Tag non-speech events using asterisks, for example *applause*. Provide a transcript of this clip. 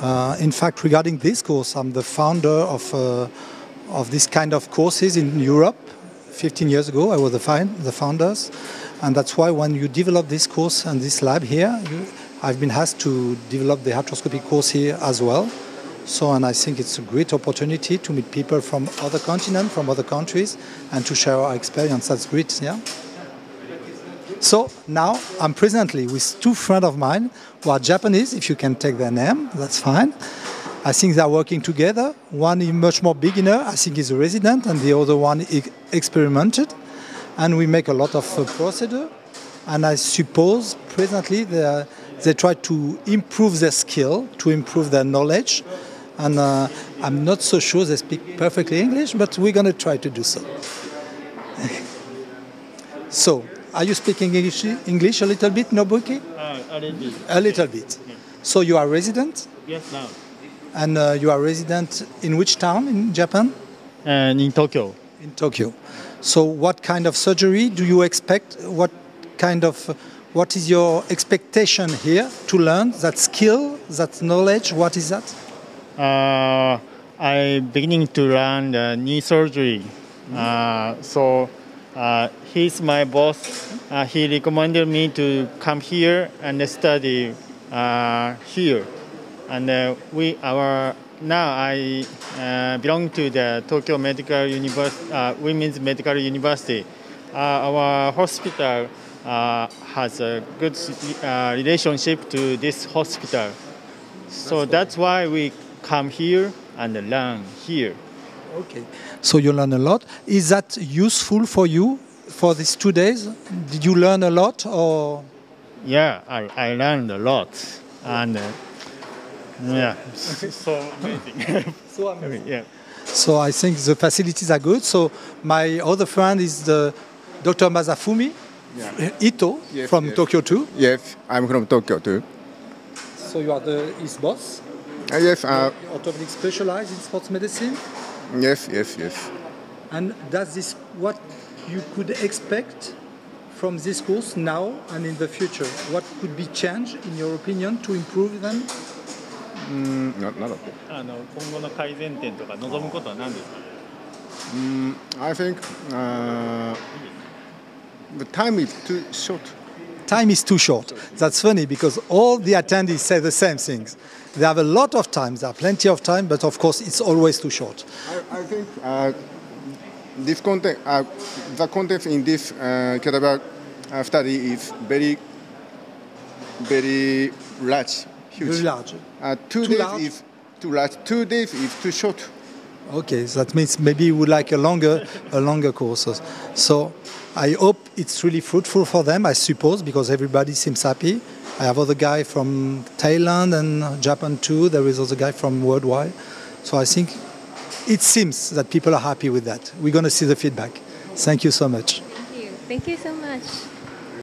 Uh, in fact, regarding this course, I'm the founder of, uh, of this kind of courses in Europe. 15 years ago, I was the, find, the founders. And that's why when you develop this course and this lab here, you, I've been asked to develop the arthroscopy course here as well. So, and I think it's a great opportunity to meet people from other continents, from other countries, and to share our experience. That's great, yeah? So now I'm presently with two friends of mine who are Japanese, if you can take their name, that's fine. I think they're working together. One is much more beginner, I think he's a resident, and the other one is experimented. And we make a lot of uh, procedure. And I suppose presently they, they try to improve their skill, to improve their knowledge. And uh, I'm not so sure they speak perfectly English, but we're going to try to do so. *laughs* so, are you speaking English, English a little bit, Nobuki? Uh, a little bit. A little bit. Yeah. So you are resident, Yes, now. and uh, you are resident in which town in Japan? And in Tokyo. In Tokyo. So what kind of surgery do you expect? What kind of, what is your expectation here to learn? That skill, that knowledge, what is that? Uh, I beginning to learn the knee surgery. Uh, so uh, he's my boss. Uh, he recommended me to come here and study uh, here. And uh, we our now I uh, belong to the Tokyo Medical University, uh, Women's Medical University. Uh, our hospital uh, has a good uh, relationship to this hospital. So that's why we come here and learn here. Okay. So you learn a lot. Is that useful for you for these two days? Did you learn a lot or? Yeah, I, I learned a lot. And uh, yeah, so amazing. *laughs* So amazing. yeah. So I think the facilities are good. So my other friend is the Dr. Masafumi Yeah. Ito Yes, from yes. Tokyo too. Yes, I'm from Tokyo too. So you are the his boss. Uh, yes, uh, Orthopedic specialized in sports medicine. yes, yes, yes. And does this what you could expect from this course now and in the future? What could be changed in your opinion to improve them? Mm, not, not okay. あの今後の改善点とか望むことは何ですか Mm, I think uh, the time is too short. Time is too short. That's funny because all the attendees say the same things. they have a lot of time, there are plenty of time, but of course it's always too short. I, I think uh, this content, uh, the content in this uh, uh, study is very, very large, huge. Very large. Uh, two Too days large? is too large. Two days is too short. Okay, so that means maybe you would like a longer, a longer course. So I hope it's really fruitful for them, I suppose, because everybody seems happy. I have other guy from Thailand and Japan too. There is other guy from worldwide. So I think it seems that people are happy with that. We're going to see the feedback. Thank you so much. Thank you. Thank you so much.